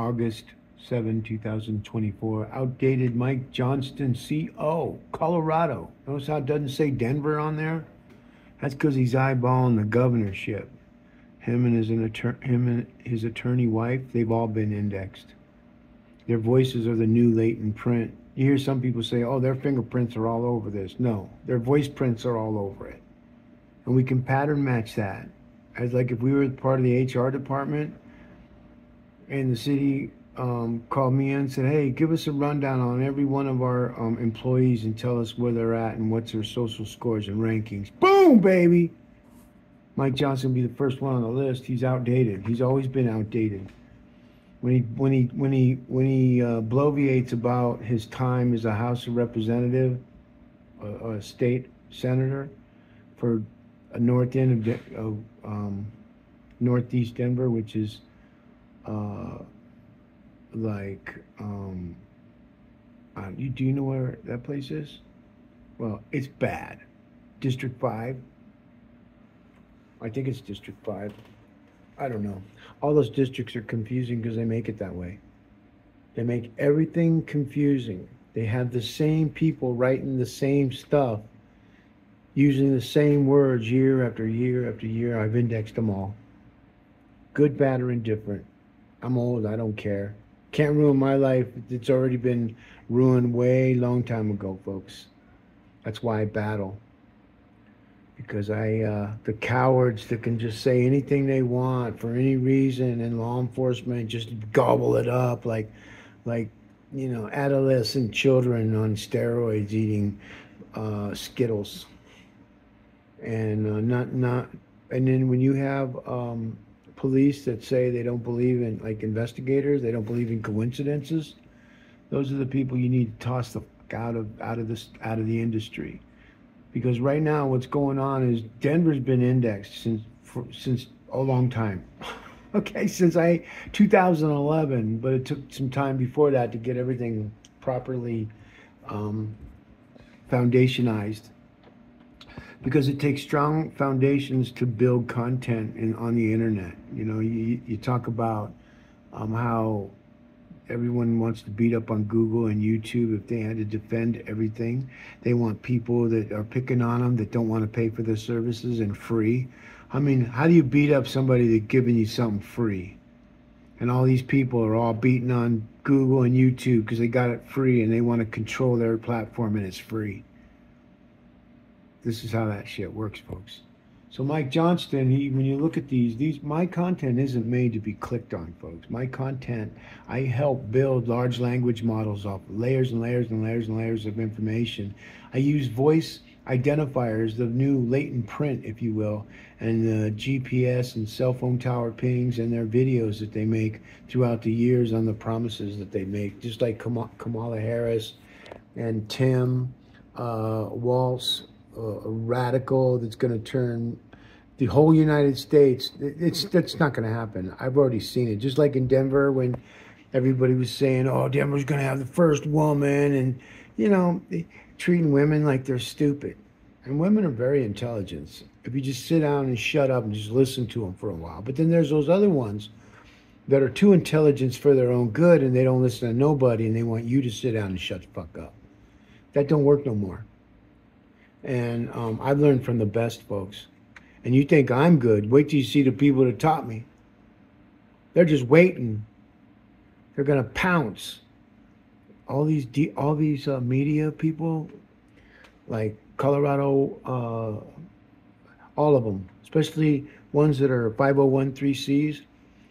August 7, 2024. Outdated Mike Johnston, CO, Colorado. Notice how it doesn't say Denver on there? That's because he's eyeballing the governorship. Him and his him and his attorney wife, they've all been indexed. Their voices are the new latent print. You hear some people say, "Oh, their fingerprints are all over this." No, their voice prints are all over it, and we can pattern match that. As like if we were part of the HR department, and the city um, called me in and said, "Hey, give us a rundown on every one of our um, employees and tell us where they're at and what's their social scores and rankings." Boom, baby. Mike Johnston will be the first one on the list. He's outdated. He's always been outdated. When he when he when he when he uh, bloviates about his time as a House of Representative, a, a state senator, for a north end of, of um, northeast Denver, which is uh, like um, uh, you do you know where that place is? Well, it's bad. District Five. I think it's District 5. I don't know. All those districts are confusing because they make it that way. They make everything confusing. They have the same people writing the same stuff, using the same words year after year after year. I've indexed them all. Good, bad, or indifferent. I'm old. I don't care. Can't ruin my life. It's already been ruined way long time ago, folks. That's why I battle because I, uh, the cowards that can just say anything they want for any reason, and law enforcement just gobble it up like, like, you know, adolescent children on steroids eating uh, Skittles, and uh, not not, and then when you have um, police that say they don't believe in like investigators, they don't believe in coincidences. Those are the people you need to toss the out of out of this out of the industry because right now what's going on is Denver's been indexed since for, since a long time. okay, since I 2011, but it took some time before that to get everything properly um, foundationized. Because it takes strong foundations to build content in, on the internet. You know, you, you talk about um, how everyone wants to beat up on Google and YouTube if they had to defend everything. They want people that are picking on them that don't want to pay for their services and free. I mean, how do you beat up somebody that's giving you something free? And all these people are all beating on Google and YouTube because they got it free and they want to control their platform and it's free. This is how that shit works, folks. So Mike Johnston, he, when you look at these, these my content isn't made to be clicked on, folks. My content, I help build large language models off layers and layers and layers and layers of information. I use voice identifiers, the new latent print, if you will, and the GPS and cell phone tower pings and their videos that they make throughout the years on the promises that they make, just like Kamala Harris and Tim uh, Walz a radical that's going to turn the whole United States. It's that's not going to happen. I've already seen it. Just like in Denver when everybody was saying, "Oh, Denver's going to have the first woman," and you know, treating women like they're stupid. And women are very intelligent. If you just sit down and shut up and just listen to them for a while. But then there's those other ones that are too intelligent for their own good and they don't listen to nobody and they want you to sit down and shut the fuck up. That don't work no more. And um, I've learned from the best folks. And you think I'm good. Wait till you see the people that taught me. They're just waiting. They're going to pounce. All these all these uh, media people, like Colorado, uh, all of them, especially ones that are 501c.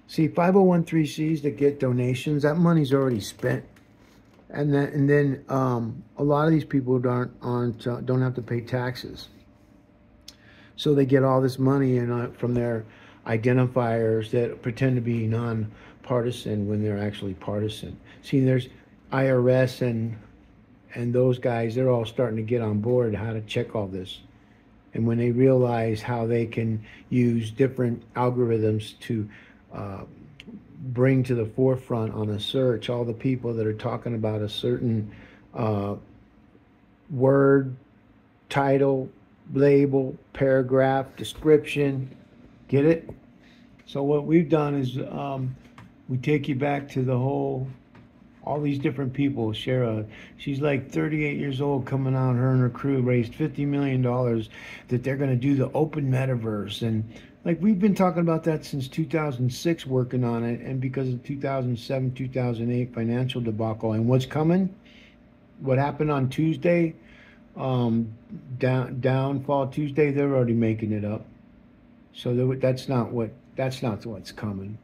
See, 501c that get donations, that money's already spent and then and then um, a lot of these people don't aren't uh, don't have to pay taxes, so they get all this money and uh, from their identifiers that pretend to be non-partisan when they're actually partisan. See, there's IRS and and those guys they're all starting to get on board how to check all this, and when they realize how they can use different algorithms to uh, bring to the forefront on a search all the people that are talking about a certain uh, word, title, label, paragraph, description. Get it? So what we've done is um, we take you back to the whole all these different people. Shara, she's like 38 years old, coming out. Her and her crew raised 50 million dollars that they're going to do the open metaverse, and like we've been talking about that since 2006, working on it, and because of 2007, 2008 financial debacle, and what's coming, what happened on Tuesday, um, down downfall Tuesday, they're already making it up. So that's not what that's not what's coming.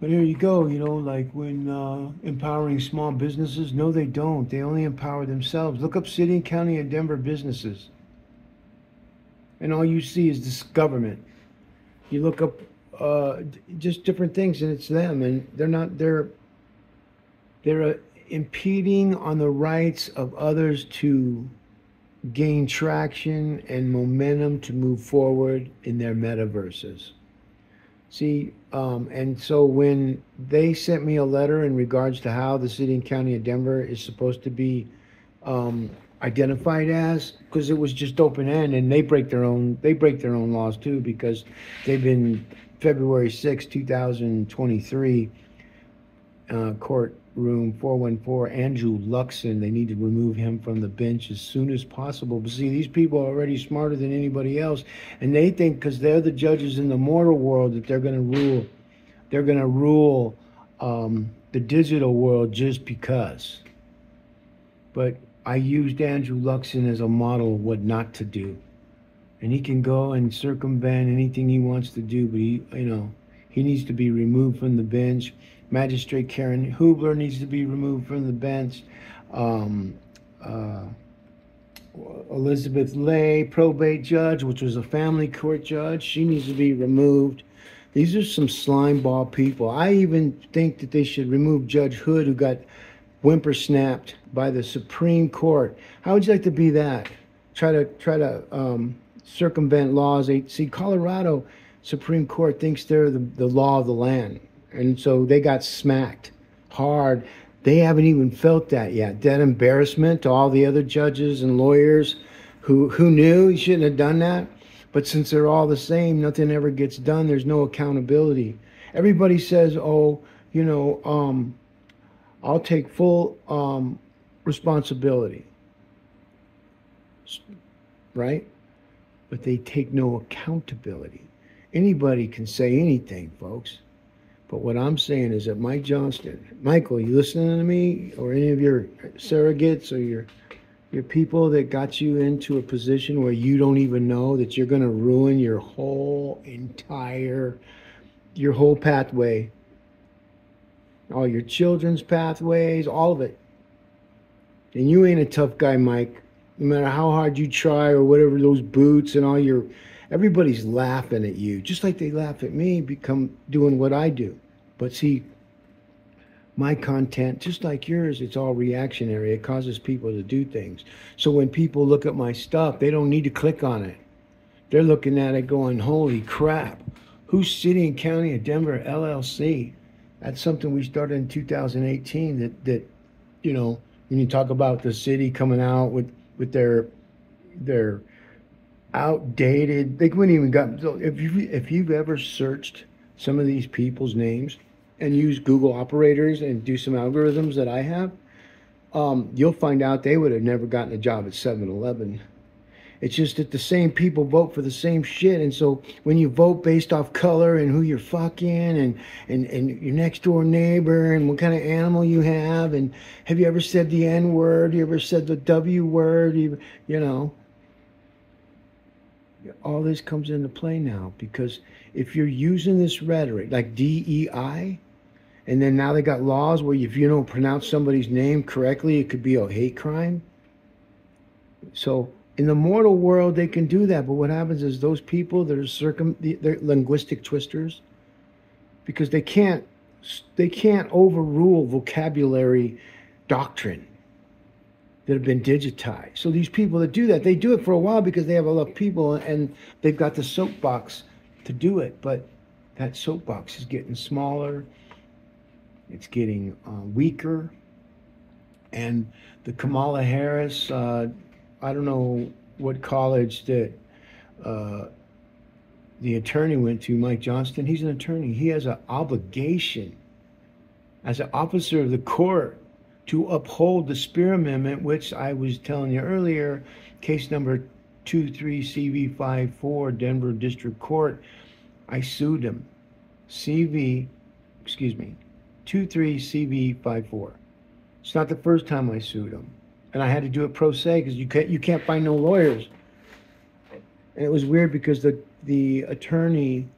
But here you go, you know, like when uh, empowering small businesses, no, they don't. They only empower themselves. Look up city and county and Denver businesses. And all you see is this government. You look up uh, just different things, and it's them, and they're not. They're they're uh, impeding on the rights of others to gain traction and momentum to move forward in their metaverses. See, um, and so when they sent me a letter in regards to how the city and county of Denver is supposed to be um, identified as, because it was just open end, and they break their own they break their own laws too because they've been February 6, 2023, uh, court room 414, Andrew Luxon. They need to remove him from the bench as soon as possible. But see, these people are already smarter than anybody else, and they think because they're the judges in the mortal world that they're going to rule. They're going to rule um, the digital world just because. But I used Andrew Luxon as a model of what not to do. And he can go and circumvent anything he wants to do, but he, you know, he needs to be removed from the bench. Magistrate Karen Hubler needs to be removed from the bench. Um, uh, Elizabeth Lay, probate judge, which was a family court judge, she needs to be removed. These are some slimeball people. I even think that they should remove Judge Hood, who got whimper snapped by the Supreme Court. How would you like to be that? Try to try to um, circumvent laws. See, Colorado Supreme Court thinks they're the, the law of the land. And so they got smacked hard. They haven't even felt that yet. That embarrassment to all the other judges and lawyers who, who knew he shouldn't have done that. But since they're all the same, nothing ever gets done. There's no accountability. Everybody says, oh, you know, um, I'll take full um, responsibility. Right? But they take no accountability. Anybody can say anything, folks. But what I'm saying is that Mike Johnston, Michael, you listening to me, or any of your surrogates or your your people that got you into a position where you don't even know that you're going to ruin your whole entire your whole pathway all your children's pathways all of it and you ain't a tough guy mike no matter how hard you try or whatever those boots and all your everybody's laughing at you, just like they laugh at me become doing what I do. But see, my content, just like yours, it's all reactionary. It causes people to do things. So when people look at my stuff, they don't need to click on it. They're looking at it going, holy crap, who's City and County of Denver LLC? That's something we started in 2018 that, that you know, when you talk about the city coming out with, with their their outdated. They wouldn't even got. If you if you've ever searched some of these people's names and use Google operators and do some algorithms that I have, um, you'll find out they would have never gotten a job at 7-Eleven. It's just that the same people vote for the same shit, and so when you vote based off color and who you're fucking and and and your next door neighbor and what kind of animal you have and have you ever said the N word? You ever said the W word? You you know all this comes into play now because if you're using this rhetoric like DEI, and then now they got laws where if you don't pronounce somebody's name correctly, it could be a hate crime. So in the mortal world, they can do that, but what happens is those people that are circum, they're linguistic twisters, because they can't, they can't overrule vocabulary doctrine that have been digitized. So these people that do that, they do it for a while because they have a lot of people and they've got the soapbox to do it. But that soapbox is getting smaller, it's getting uh, weaker. And the Kamala Harris, uh, I don't know what college that uh, the attorney went to, Mike Johnston, he's an attorney. He has an obligation as an officer of the court to uphold the Spear Amendment, which I was telling you earlier, case number 23CV54, Denver District Court. I sued him. CV, excuse me, 23CV54. It's not the first time I sued him. And I had to do it pro se because you can't, you can't find no lawyers. And it was weird because the, the attorney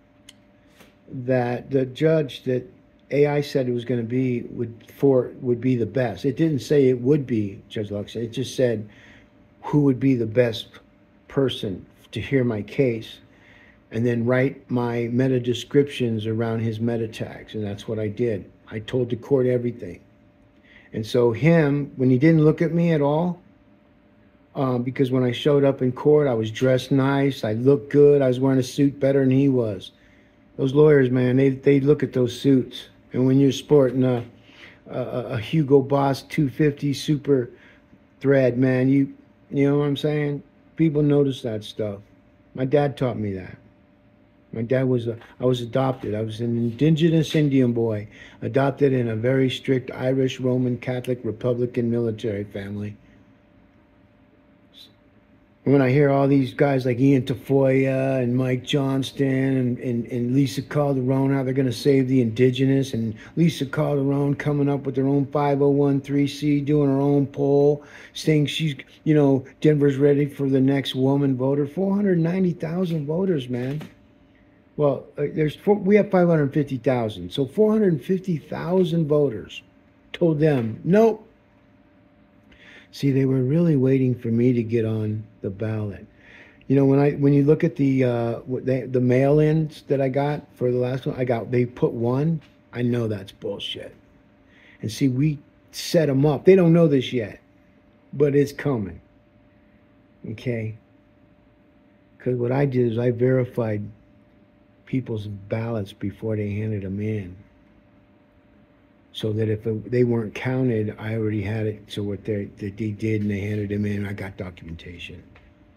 that, the judge that AI said it was going to be would for would be the best. It didn't say it would be Judge Lux. It just said who would be the best person to hear my case, and then write my meta descriptions around his meta tags, and that's what I did. I told the court everything, and so him when he didn't look at me at all. Um, because when I showed up in court, I was dressed nice. I looked good. I was wearing a suit better than he was. Those lawyers, man, they they look at those suits and when you're sporting a, a, a Hugo Boss 250 super thread, man, you you know what I'm saying? People notice that stuff. My dad taught me that. My dad was a, I was adopted. I was an indigenous Indian boy, adopted in a very strict Irish Roman Catholic Republican military family when I hear all these guys like Ean Tafoya and Mike Johnston and, and, and Lisa Calderon, how they're going to save the indigenous, and Lisa Calderon coming up with her own 501c, doing her own poll, saying she's, you know, Denver's ready for the next woman voter. 490,000 voters, man. Well, uh, there's four, we have 550,000, so 450,000 voters told them, nope, See, they were really waiting for me to get on the ballot. You know, when I when you look at the uh, the mail-ins that I got for the last one, I got they put one. I know that's bullshit. And see, we set them up. They don't know this yet, but it's coming. Okay. Because what I did is I verified people's ballots before they handed them in so that if it, they weren't counted, I already had it. So what they that they did, and they handed them in, I got documentation.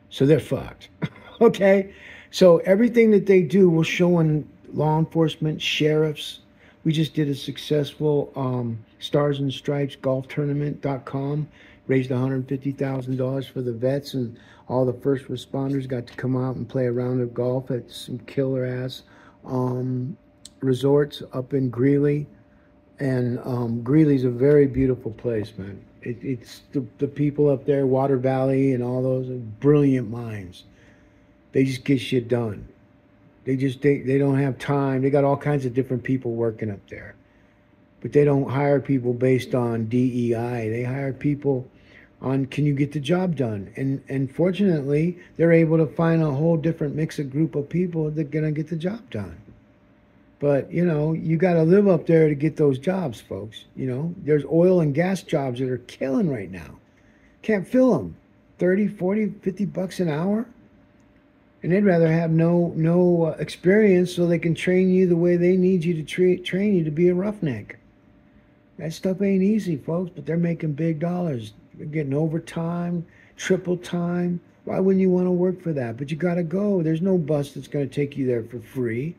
So they're fucked. okay, so everything that they do, we're showing law enforcement, sheriffs. We just did a successful um, Stars and Stripes golf tournament.com, raised $150,000 for the vets, and all the first responders got to come out and play a round of golf at some killer ass um, resorts up in Greeley and um, Greeley's a very beautiful place, man. It, it's the, the people up there, Water Valley, and all those brilliant minds. They just get shit done. They just they, they don't have time. They got all kinds of different people working up there, but they don't hire people based on DEI. They hire people on can you get the job done? And and fortunately, they're able to find a whole different mix of group of people that are gonna get the job done. But, you know, you got to live up there to get those jobs, folks. You know, there's oil and gas jobs that are killing right now. Can't fill them. 30, 40, 50 bucks an hour. And they'd rather have no no uh, experience so they can train you the way they need you to tra- train you to be a roughneck. That stuff ain't easy, folks, but they're making big dollars. They're getting overtime, triple time. Why wouldn't you want to work for that? But you got to go. There's no bus that's going to take you there for free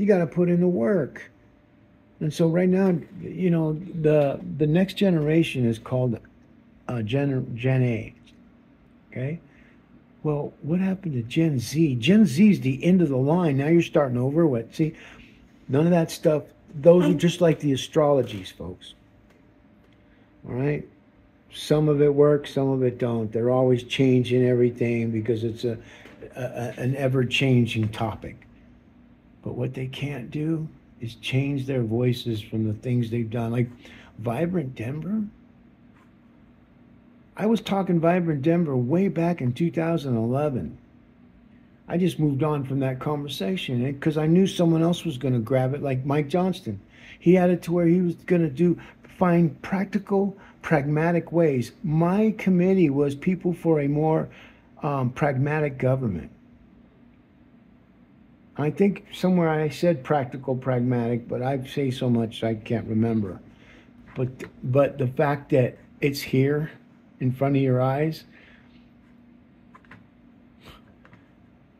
you got to put in the work. And so right now, you know, the the next generation is called uh, Gen Gen A. Okay. Well, what happened to Gen Z? Gen Z is the end of the line. Now you're starting over. What? See, none of that stuff. Those are just like the astrologies, folks. All right. Some of it works, some of it don't. They're always changing everything because it's a, a an ever changing topic. But what they can't do is change their voices from the things they've done. Like Vibrant Denver. I was talking Vibrant Denver way back in 2011. I just moved on from that conversation eh, because I knew someone else was going to grab it, like Mike Johnston. He had it to where he was going to do find practical, pragmatic ways. My committee was people for a more um, pragmatic government. I think somewhere I said practical, pragmatic, but I say so much I can't remember. But but the fact that it's here in front of your eyes,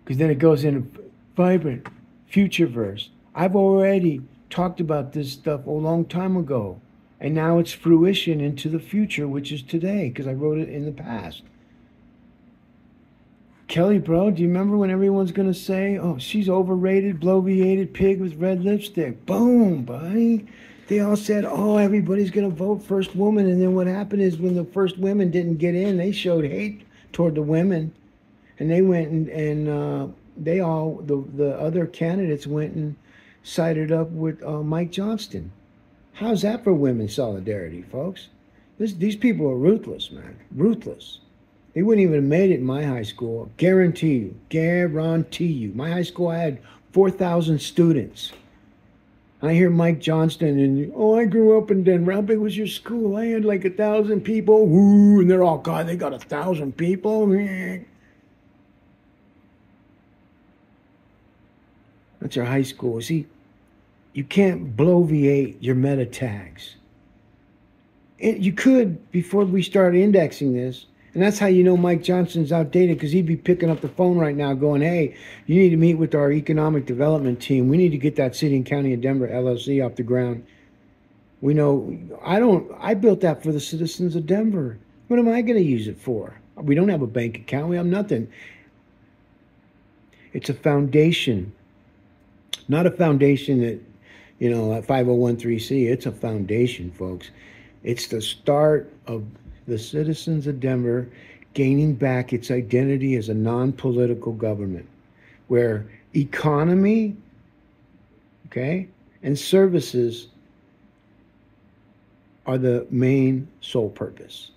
because then it goes in vibrant, future verse. I've already talked about this stuff a long time ago. And now it's fruition into the future, which is today, because I wrote it in the past. Kelly, bro, do you remember when everyone's going to say, oh, she's overrated, bloviated pig with red lipstick? Boom, buddy. They all said, oh, everybody's going to vote first woman. And then what happened is when the first women didn't get in, they showed hate toward the women. And they went and, and uh, they all, the, the other candidates went and sided up with uh, Mike Johnston. How's that for women's solidarity, folks? This, these people are ruthless, man. Ruthless. They wouldn't even have made it in my high school. Guarantee you. Guarantee you. My high school, I had 4,000 students. I hear Mike Johnston and, oh, I grew up in Denver. How big was your school? I had like a thousand people. Woo, and they're all, God, they got a thousand people. That's our high school. See, you can't bloviate your meta tags. you could before we start indexing this, and that's how you know Mike Johnston's outdated because he'd be picking up the phone right now going, hey, you need to meet with our economic development team. We need to get that city and county of Denver LLC off the ground. We know, I don't, I built that for the citizens of Denver. What am I going to use it for? We don't have a bank account. We have nothing. It's a foundation, not a foundation that you know, at 501c, it's a foundation, folks. It's the start of the citizens of Denver gaining back its identity as a non political government where economy, okay, and services are the main sole purpose.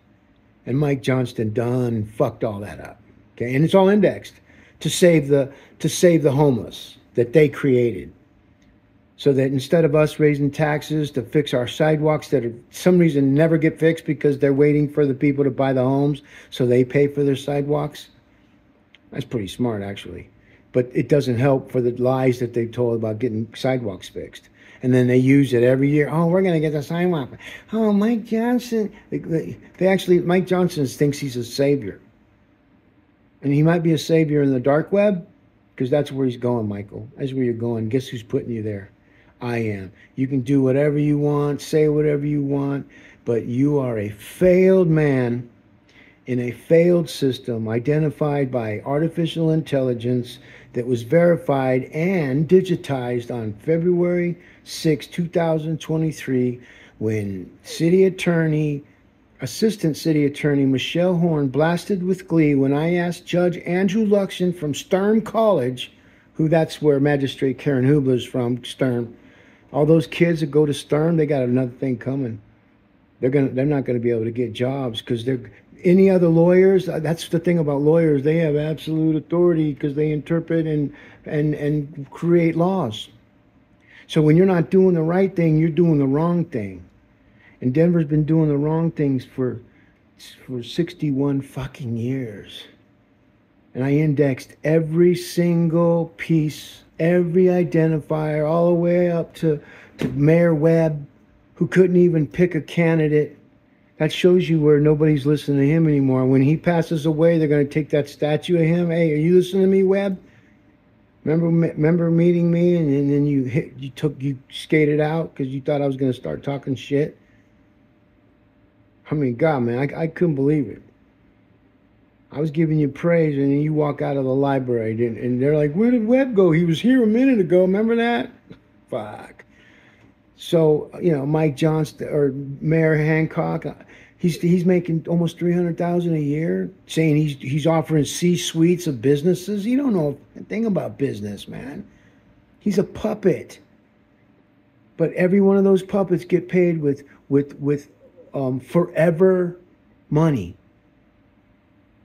And Mike Johnston done fucked all that up. Okay, and it's all indexed to save the to save the homeless that they created so that instead of us raising taxes to fix our sidewalks that are some reason never get fixed because they're waiting for the people to buy the homes so they pay for their sidewalks? That's pretty smart actually. But it doesn't help for the lies that they've told about getting sidewalks fixed. And then they use it every year. Oh we're going to get the sidewalk. Oh mike johnston they actually mike johnston thinks he's a savior. And he might be a savior in the dark web because that's where he's going michael. That's where you're going. Guess who's putting you there I am. You can do whatever you want, say whatever you want, but you are a failed man in a failed system identified by artificial intelligence that was verified and digitized on February 6, 2023, when city attorney, assistant city attorney Michelle Horn blasted with glee when I asked Judge Andrew Luxon from Sturm College, who that's where Magistrate Karen Hubler is from, Sturm, all those kids that go to Sturm, they got another thing coming. They're gonna, they're not gonna be able to get jobs because they're any other lawyers. Uh, that's the thing about lawyers; they have absolute authority because they interpret and and and create laws. So when you're not doing the right thing, you're doing the wrong thing. And Denver's been doing the wrong things for for 61 fucking years. And I indexed every single piece every identifier, all the way up to, to Mayor Webb, who couldn't even pick a candidate. That shows you where nobody's listening to him anymore. When he passes away, they're going to take that statue of him. Hey, are you listening to me, Webb? Remember, remember meeting me, and, and then you hit, you took, you skated out because you thought I was going to start talking shit. I mean, God, man, I, I couldn't believe it. I was giving you praise, and then you walk out of the library, and, and they're like, "Where did Webb go? He was here a minute ago. Remember that?" Fuck. So you know, Mike Johnston or Mayor Hancock, uh, he's he's making almost three hundred thousand a year, saying he's he's offering C suites of businesses. You don't know a thing about business, man. He's a puppet. But every one of those puppets get paid with with with um, forever money.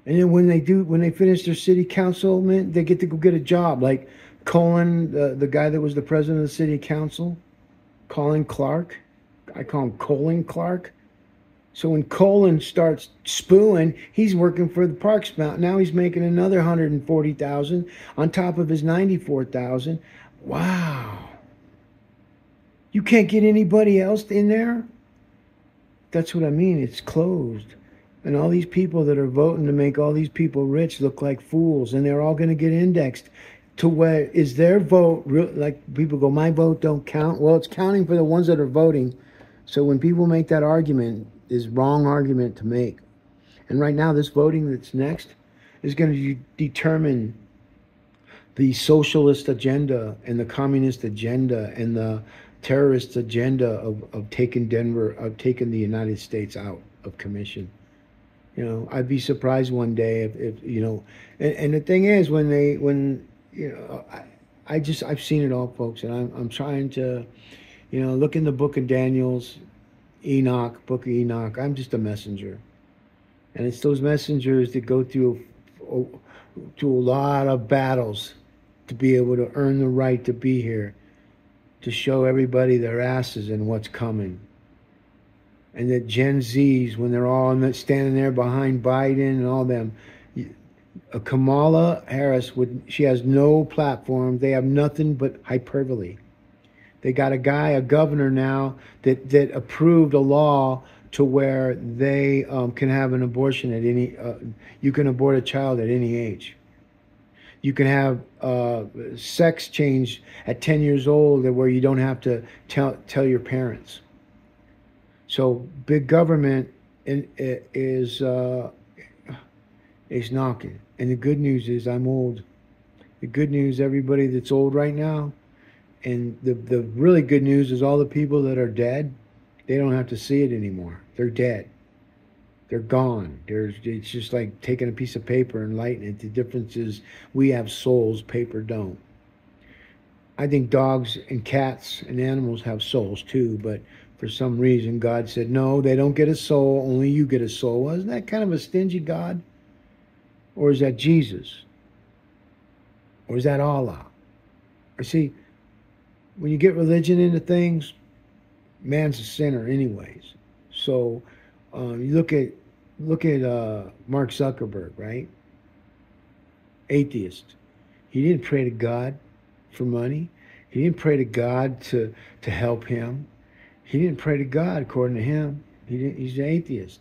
And then when they do, when they finish their city councilman, they get to go get a job. Like Colin, the, the guy that was the president of the city council, Colin Clark. I call him Colin Clark. So when Colin starts spooing, he's working for the Parks Mountain. Now he's making another 140,000 on top of his 94,000. Wow. You can't get anybody else in there? That's what I mean. It's closed. And all these people that are voting to make all these people rich look like fools, and they're all going to get indexed. to where is their vote real, like people go my vote don't count. Well it's counting for the ones that are voting. So when people make that argument is wrong argument to make. And right now this voting that's next is going to determine the socialist agenda and the communist agenda and the terrorist agenda of, of taking denver of taking the united states out of commission you know i'd be surprised one day if, if you know and, and the thing is when they when you know, I, I just I've seen it all, folks, and I'm I'm trying to, you know, look in the book of Daniel's, Enoch, book of Enoch. I'm just a messenger, and it's those messengers that go through, to a lot of battles, to be able to earn the right to be here, to show everybody their asses and what's coming. And that Gen Zs, when they're all standing there behind Biden and all them, uh, Kamala Harris would she has no platform. They have nothing but hyperbole. They got a guy, a governor now that that approved a law to where they um, can have an abortion at any. Uh, you can abort a child at any age. You can have uh, sex change at ten years old, where you don't have to tell tell your parents. So big government is uh, is knocking. And the good news is I'm old. The good news, everybody that's old right now, and the, the really good news is all the people that are dead, they don't have to see it anymore. They're dead. They're gone. There's, it's just like taking a piece of paper and lighting it. The difference is we have souls, paper don't. I think dogs and cats and animals have souls too, but for some reason God said, no, they don't get a soul, only you get a soul. Wasn't that kind of a stingy God? Or is that Jesus? Or is that Allah? I see, when you get religion into things, man's a sinner anyways. So um, you look at look at uh, Mark Zuckerberg, right? Atheist. He didn't pray to God for money. He didn't pray to God to to help him. He didn't pray to God according to him. He he's an atheist.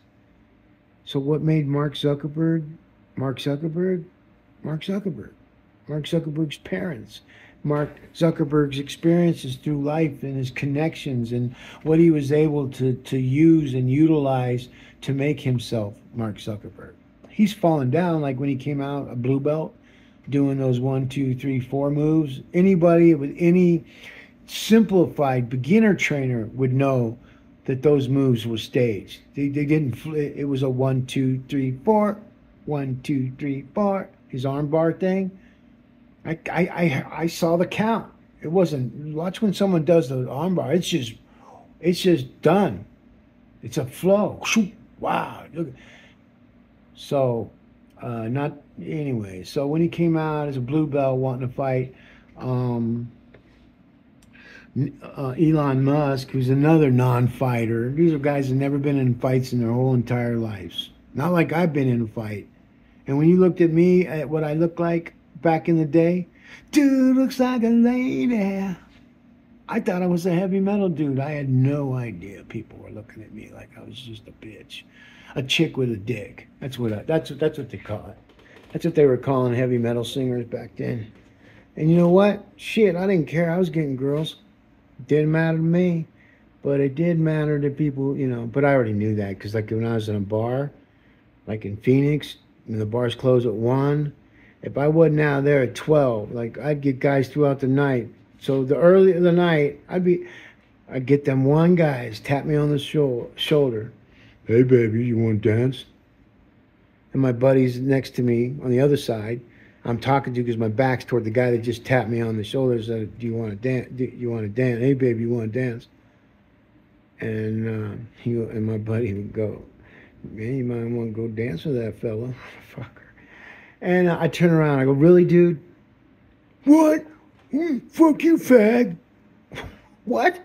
So what made Mark Zuckerberg Mark Zuckerberg, Mark Zuckerberg, Mark Zuckerberg's parents, Mark Zuckerberg's experiences through life and his connections and what he was able to, to use and utilize to make himself Mark Zuckerberg. He's fallen down like when he came out a blue belt doing those one, two, three, four moves. Anybody with any simplified beginner trainer would know that those moves were staged. They, they didn't, it was a one, two, three, four, one, two, three, four, his armbar thing. I, I, I, I saw the count. It wasn't, watch when someone does the armbar, it's just, it's just done. It's a flow. Wow. Look. So, uh, not, anyway. So when he came out as a blue belt wanting to fight, um, uh, Elon Musk, who's another non-fighter. These are guys that never been in fights in their whole entire lives. Not like I've been in a fight. And when you looked at me, at what I looked like back in the day, dude looks like a lady. I thought I was a heavy metal dude. I had no idea people were looking at me like I was just a bitch, a chick with a dick. That's what I, that's that's what they call it. That's what they were calling heavy metal singers back then. And you know what? Shit, I didn't care. I was getting girls. Didn't matter to me, but it did matter to people, you know. But I already knew that because like when I was in a bar, like in Phoenix, and the bars close at one. If I wasn't out there at twelve, like I'd get guys throughout the night. So the earlier the night, I'd be, I'd get them one guys tap me on the sho- shoulder. Hey baby, you want to dance? And my buddies next to me on the other side. I'm talking to you because my back's toward the guy that just tapped me on the shoulder. Said, "Do you want to dance? Do you want to dance? Hey baby, you want to dance?" And uh, he and my buddy would go, man, you might want to go dance with that fella. Fucker. And I turn around. I go, really, dude? What? Mm, fuck you, fag. what?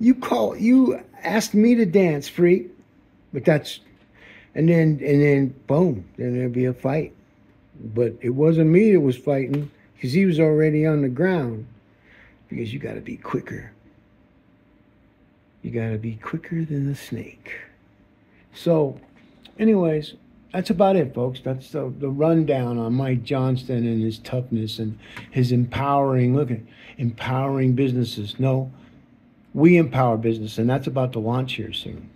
You call, you asked me to dance, freak. But that's, and then, and then, boom, then there'd be a fight. But it wasn't me that was fighting because he was already on the ground. Because you got to be quicker. You got to be quicker than the snake. So, anyways, that's about it, folks. That's the, the rundown on Mike Johnston and his toughness and his empowering. Look at empowering businesses. No, we empower business, and that's about to launch here soon.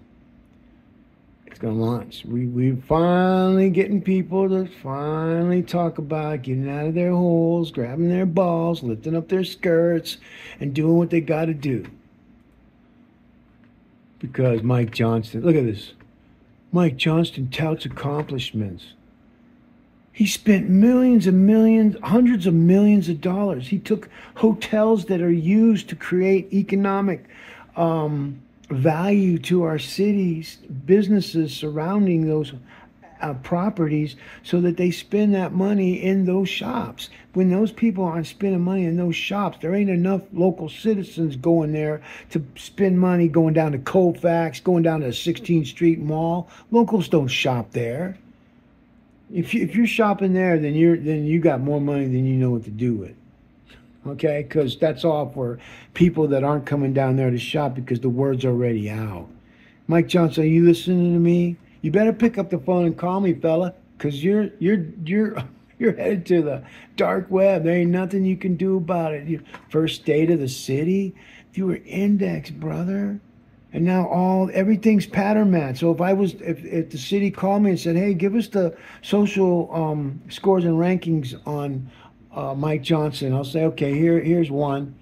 To launch. We we finally getting people to finally talk about getting out of their holes, grabbing their balls, lifting up their skirts, and doing what they got to do. Because Mike Johnston, look at this. Mike Johnston touts accomplishments. He spent millions and millions, hundreds of millions of dollars. He took hotels that are used to create economic um, value to our cities, businesses surrounding those uh, properties so that they spend that money in those shops. When those people aren't spending money in those shops, there ain't enough local citizens going there to spend money going down to Colfax, going down to 16th Street Mall. Locals don't shop there. If, you, if you're shopping there, then you're then you got more money than you know what to do with. Okay, because that's all for people that aren't coming down there to shop because the word's already out. Mike Johnston, are you listening to me? you better pick up the phone and call me, fella, because you're you're you're you're headed to the dark web. There ain't nothing you can do about it. You, first state of the city, if you were indexed, brother. And now all everything's pattern match. So if I was if, if the city called me and said, "Hey, give us the social um, scores and rankings on uh, Mike Johnston," I'll say, "Okay, here here's one."